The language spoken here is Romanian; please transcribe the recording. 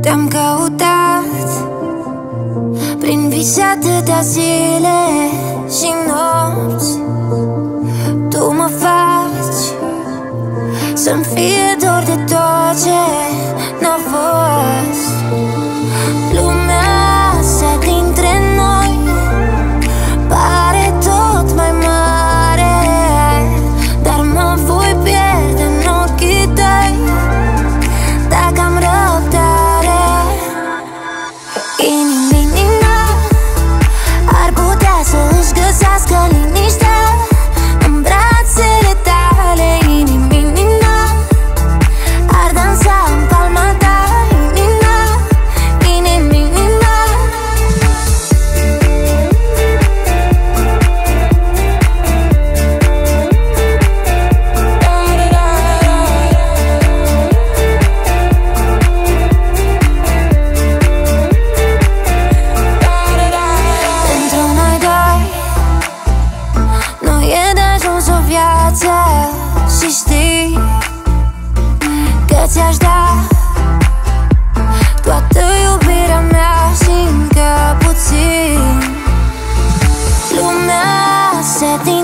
Te-am căutat Prin vise atâtea zile și nopți. Tu mă faci Să-mi fie dor de tot ce ți-aș da Toată iubirea mea și încă puțin Lumea se din